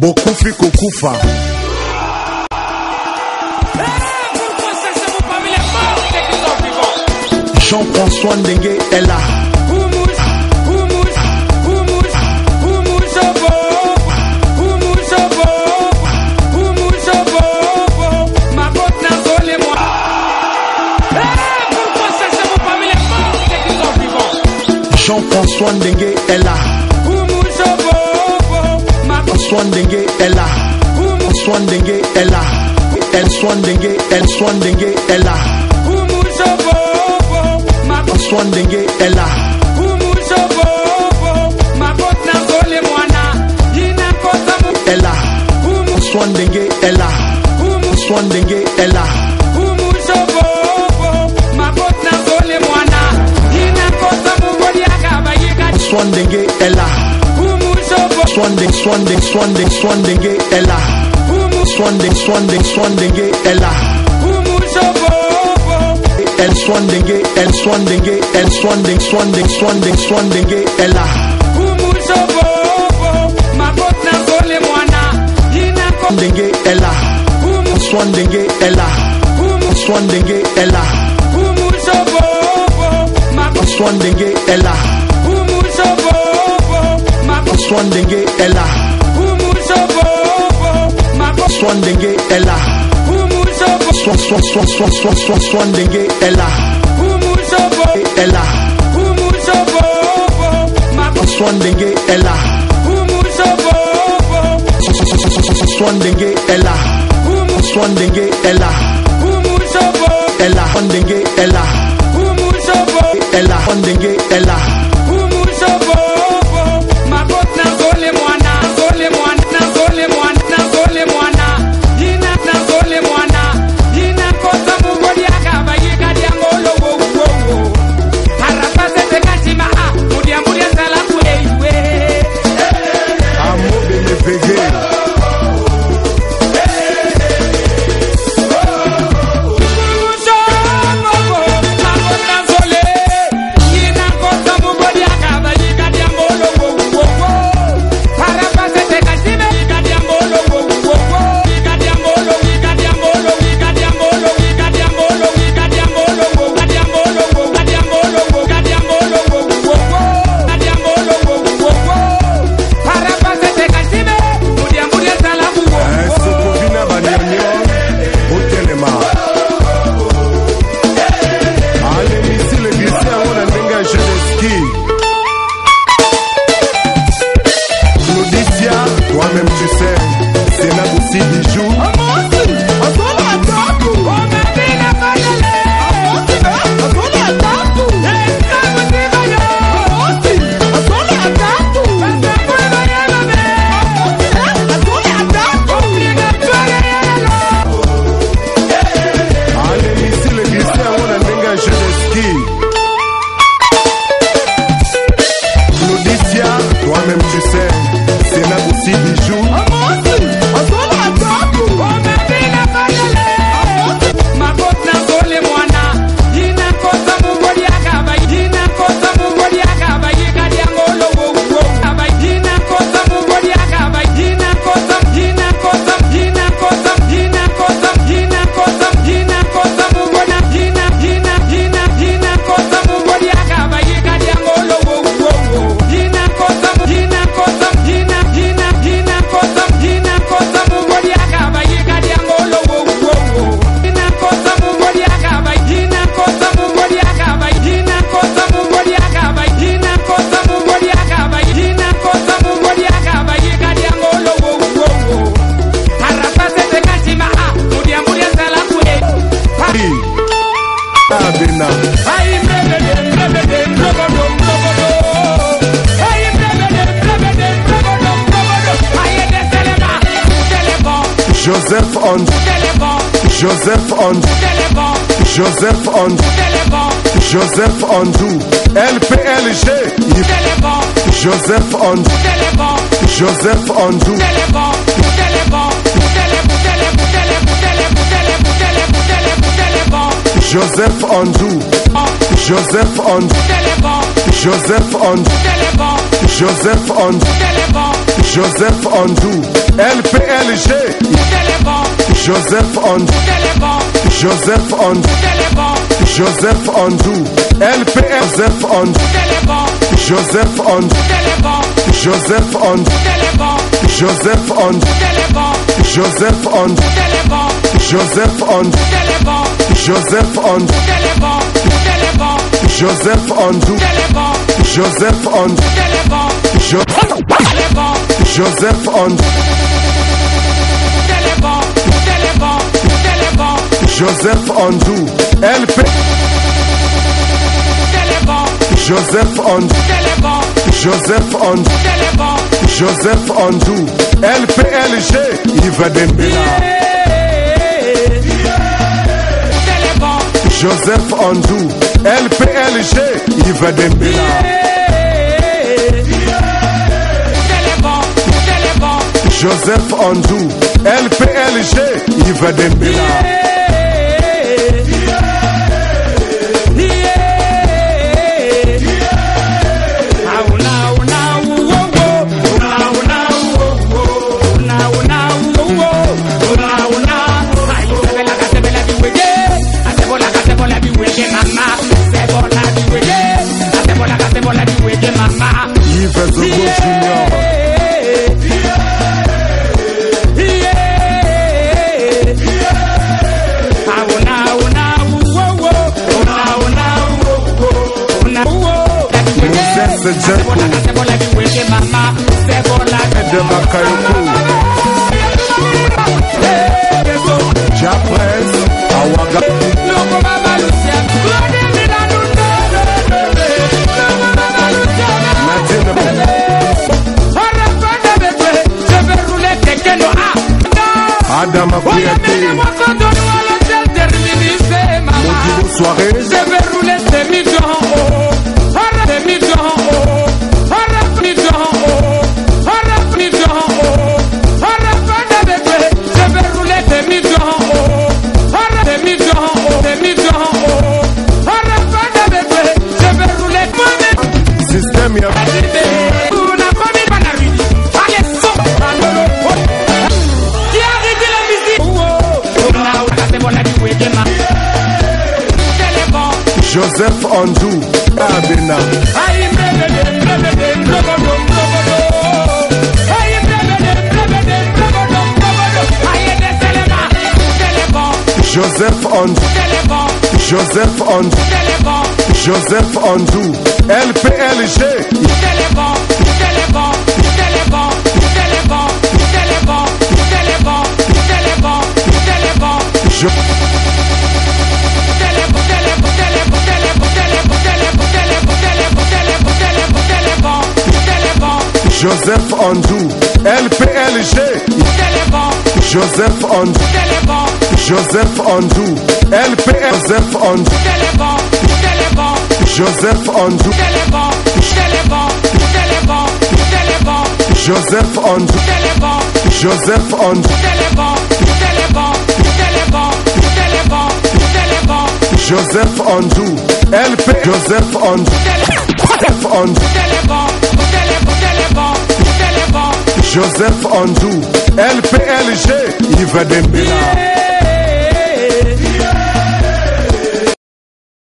bokufi kokufa. Jean-François Ndenge est là. Jean-François Ndenge est là Ndenge est là François Ndenge est là El Swandenge El Swandenge est là François Ndenge est là est là François Ndenge est là François Ndenge est là François Ndenge est là Swandeng Swandeng Swandeng Swandenge est là Swandeng Swandeng Swandenge est là El Swandenge El Swandenge El Swandeng Swandeng Swandeng Swandenge est là Ndenge est là Swandenge est là Swandenge est là Swandenge est là Swandenge est là Swandenge est là Swan Swan Swan Swan Swan Swan Swandenge est là est là Swandenge est là Swandenge est là Swandenge est là est là Swandenge est là est là Swandenge est tu sais C'est là aussi bijou Alemisi on Joseph on Joseph on Joseph Andou LPLG Joseph on Joseph Andou Joseph Andou Joseph Andou Joseph Andou Joseph Andou Joseph Andou, LPLG, Joseph Andou, Joseph Andou, Joseph Andou, LPL, Joseph Andou, Joseph Andou, Joseph Andou, Joseph Andou, Joseph Andou, Joseph Andou, Joseph Andou, Joseph Andou, Joseph Andou, Jo- Joseph Andou, Joseph Andou, LP, Joseph Andou, Joseph Andou, Joseph Andou, LPLG, Yves Dembélé, Joseph Andou, LPLG, Yves Dembélé, Joseph Andou, LPLG, Yves Dembélé. it's a jungle. Joseph Andou Joseph Andou Joseph Andou LPLG Je... Joseph Andou, LPLG, Joseph Andou. Joseph Andou, LPL, Joseph Andou, Joseph Andou, Joseph Andou, Joseph Andou, Joseph Andou, LP, Joseph Andou, Joseph Andou, Joseph Andou, LPLG, Yves Dembélé,